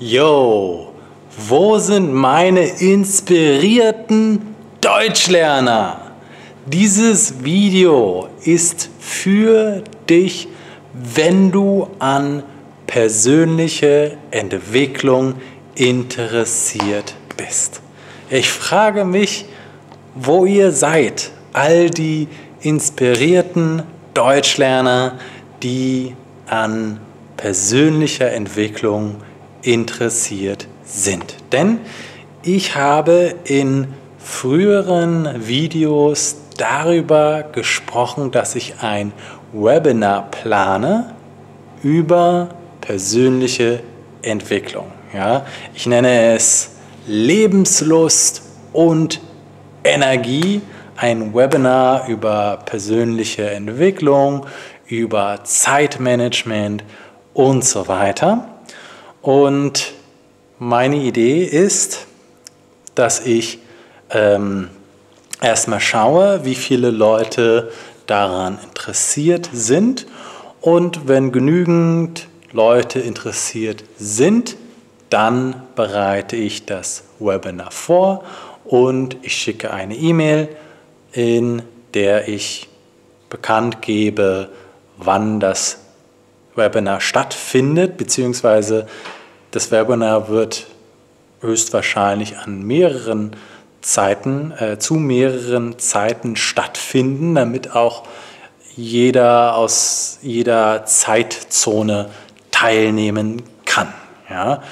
Yo, wo sind meine inspirierten Deutschlerner? Dieses Video ist für dich, wenn du an persönliche Entwicklung interessiert bist. Ich frage mich, wo ihr seid, all die inspirierten Deutschlerner, die an persönlicher Entwicklung interessiert sind. Denn ich habe in früheren Videos darüber gesprochen, dass ich ein Webinar plane über persönliche Entwicklung. Ja? Ich nenne es Lebenslust und Energie, ein Webinar über persönliche Entwicklung, über Zeitmanagement und so weiter. Und meine Idee ist, dass ich ähm, erstmal schaue, wie viele Leute daran interessiert sind. Und wenn genügend Leute interessiert sind, dann bereite ich das Webinar vor und ich schicke eine E-Mail, in der ich bekannt gebe, wann das Webinar stattfindet, beziehungsweise das Webinar wird höchstwahrscheinlich an mehreren Zeiten, äh, zu mehreren Zeiten stattfinden, damit auch jeder aus jeder Zeitzone teilnehmen kann. Ja?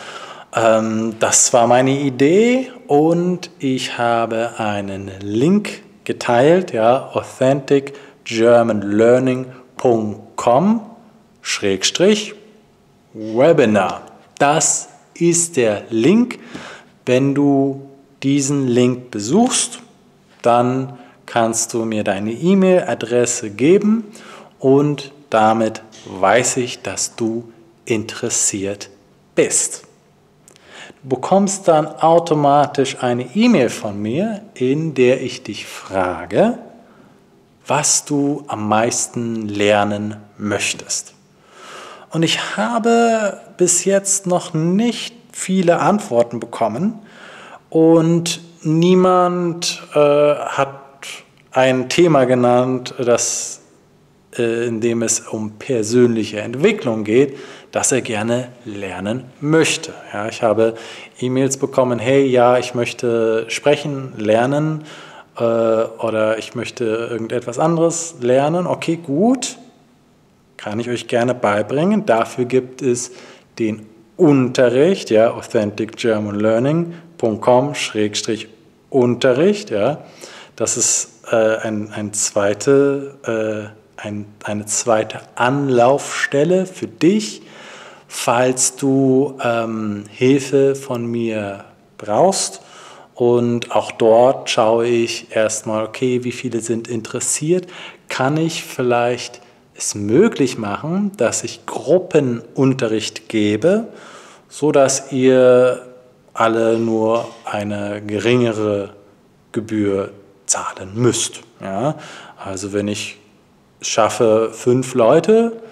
Ähm, das war meine Idee und ich habe einen Link geteilt, ja, authenticgermanlearning.com Schrägstrich Webinar. Das ist der Link. Wenn du diesen Link besuchst, dann kannst du mir deine E-Mail-Adresse geben und damit weiß ich, dass du interessiert bist. Du bekommst dann automatisch eine E-Mail von mir, in der ich dich frage, was du am meisten lernen möchtest. Und ich habe bis jetzt noch nicht viele Antworten bekommen und niemand äh, hat ein Thema genannt, das, äh, in dem es um persönliche Entwicklung geht, das er gerne lernen möchte. Ja, ich habe E-Mails bekommen, hey, ja, ich möchte sprechen, lernen äh, oder ich möchte irgendetwas anderes lernen. Okay, gut kann ich euch gerne beibringen. Dafür gibt es den Unterricht, ja, authenticgermanlearning.com-unterricht, ja. Das ist äh, ein, ein zweite, äh, ein, eine zweite Anlaufstelle für dich, falls du ähm, Hilfe von mir brauchst. Und auch dort schaue ich erstmal, okay, wie viele sind interessiert? Kann ich vielleicht es möglich machen, dass ich Gruppenunterricht gebe, so dass ihr alle nur eine geringere Gebühr zahlen müsst. Ja? Also wenn ich schaffe, fünf Leute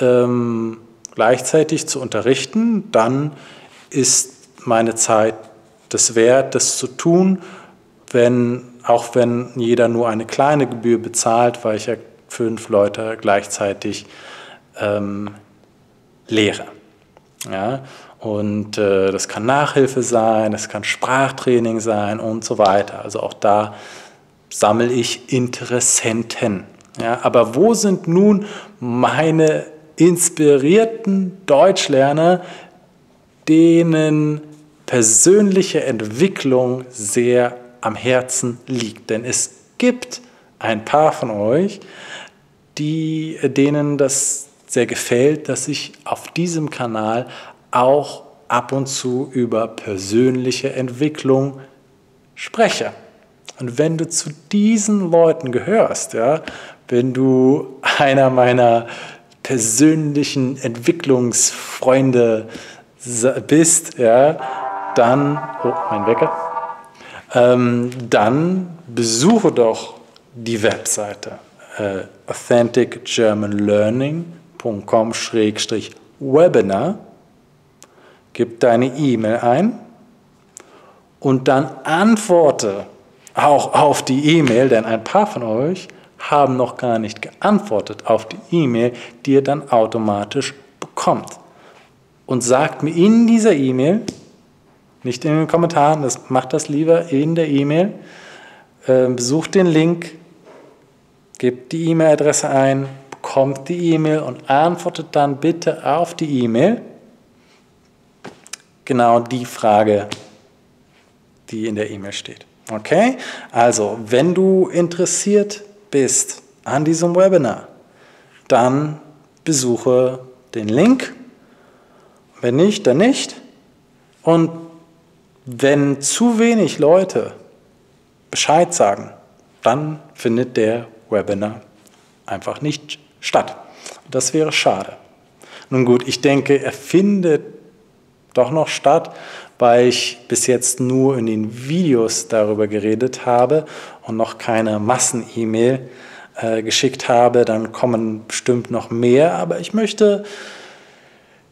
ähm, gleichzeitig zu unterrichten, dann ist meine Zeit das wert, das zu tun, wenn, auch wenn jeder nur eine kleine Gebühr bezahlt, weil ich ja fünf Leute gleichzeitig ähm, lehre. Ja? Und äh, das kann Nachhilfe sein, das kann Sprachtraining sein und so weiter. Also auch da sammle ich Interessenten. Ja? Aber wo sind nun meine inspirierten Deutschlerner, denen persönliche Entwicklung sehr am Herzen liegt? Denn es gibt ein paar von euch, die, denen das sehr gefällt, dass ich auf diesem Kanal auch ab und zu über persönliche Entwicklung spreche. Und wenn du zu diesen Leuten gehörst, ja, wenn du einer meiner persönlichen Entwicklungsfreunde bist, ja, dann, oh, mein Wecker, ähm, dann besuche doch die Webseite äh, authenticgermanlearning.com-webinar. gib deine E-Mail ein und dann antworte auch auf die E-Mail, denn ein paar von euch haben noch gar nicht geantwortet auf die E-Mail, die ihr dann automatisch bekommt. Und sagt mir in dieser E-Mail, nicht in den Kommentaren, das macht das lieber in der E-Mail, äh, besucht den Link, gebt die E-Mail-Adresse ein, bekommt die E-Mail und antwortet dann bitte auf die E-Mail genau die Frage, die in der E-Mail steht. Okay? Also, wenn du interessiert bist an diesem Webinar, dann besuche den Link. Wenn nicht, dann nicht. Und wenn zu wenig Leute Bescheid sagen, dann findet der Webinar einfach nicht statt. Das wäre schade. Nun gut, ich denke, er findet doch noch statt, weil ich bis jetzt nur in den Videos darüber geredet habe und noch keine Massen-E-Mail äh, geschickt habe. Dann kommen bestimmt noch mehr, aber ich möchte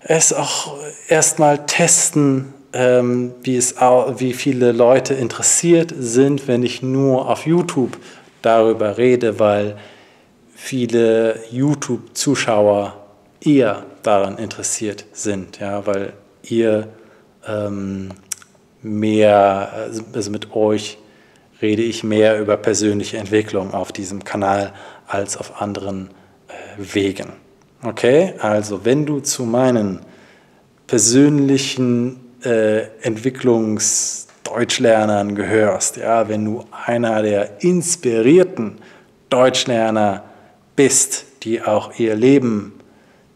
es auch erstmal testen, ähm, wie, es, wie viele Leute interessiert sind, wenn ich nur auf YouTube darüber rede, weil viele YouTube-Zuschauer eher daran interessiert sind, ja, weil ihr ähm, mehr, also mit euch rede ich mehr über persönliche Entwicklung auf diesem Kanal als auf anderen äh, Wegen. Okay, also wenn du zu meinen persönlichen äh, Entwicklungsdeutschlernern gehörst, ja, wenn du einer der inspirierten Deutschlerner bist, die auch ihr Leben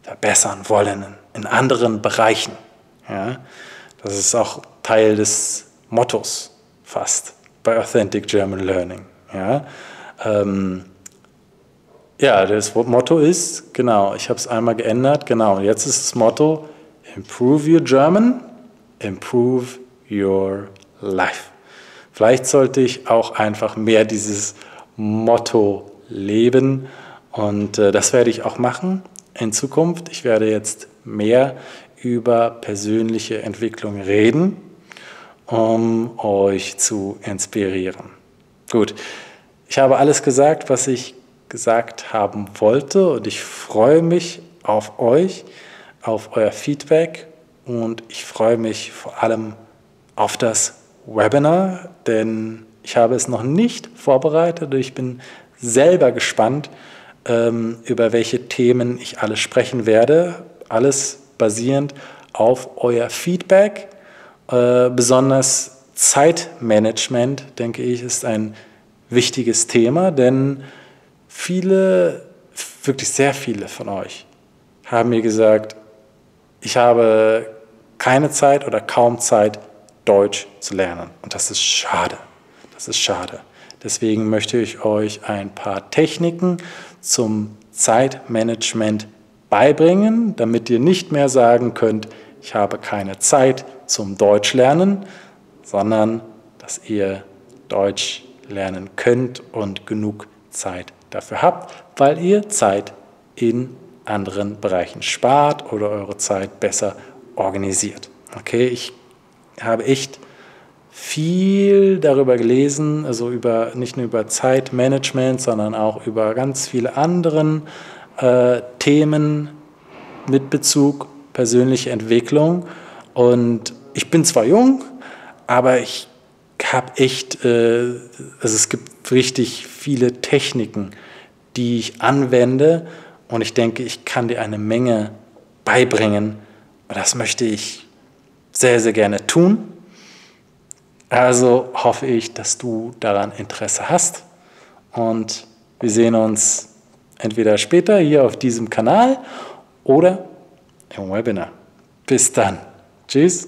verbessern wollen in anderen Bereichen, ja, das ist auch Teil des Mottos fast bei Authentic German Learning. Ja, ähm, ja das Motto ist, genau, ich habe es einmal geändert, genau, jetzt ist das Motto Improve Your German, Improve Your Life. Vielleicht sollte ich auch einfach mehr dieses Motto leben und äh, das werde ich auch machen in Zukunft. Ich werde jetzt mehr über persönliche Entwicklung reden, um euch zu inspirieren. Gut, ich habe alles gesagt, was ich gesagt haben wollte und ich freue mich auf euch, auf euer Feedback und ich freue mich vor allem auf das Webinar, denn ich habe es noch nicht vorbereitet ich bin selber gespannt, ähm, über welche Themen ich alles sprechen werde. Alles basierend auf euer Feedback. Äh, besonders Zeitmanagement, denke ich, ist ein wichtiges Thema, denn viele, wirklich sehr viele von euch haben mir gesagt, ich habe keine Zeit oder kaum Zeit, Deutsch zu lernen. Und das ist schade. Das ist schade. Deswegen möchte ich euch ein paar Techniken zum Zeitmanagement beibringen, damit ihr nicht mehr sagen könnt, ich habe keine Zeit zum Deutsch lernen, sondern dass ihr Deutsch lernen könnt und genug Zeit dafür habt, weil ihr Zeit in anderen Bereichen spart oder eure Zeit besser organisiert. Okay, ich habe echt viel darüber gelesen, also über, nicht nur über Zeitmanagement, sondern auch über ganz viele andere äh, Themen mit Bezug persönliche Entwicklung. Und ich bin zwar jung, aber ich habe echt, äh, also es gibt richtig viele Techniken, die ich anwende und ich denke, ich kann dir eine Menge beibringen das möchte ich sehr, sehr gerne tun. Also hoffe ich, dass du daran Interesse hast und wir sehen uns entweder später hier auf diesem Kanal oder im Webinar. Bis dann. Tschüss.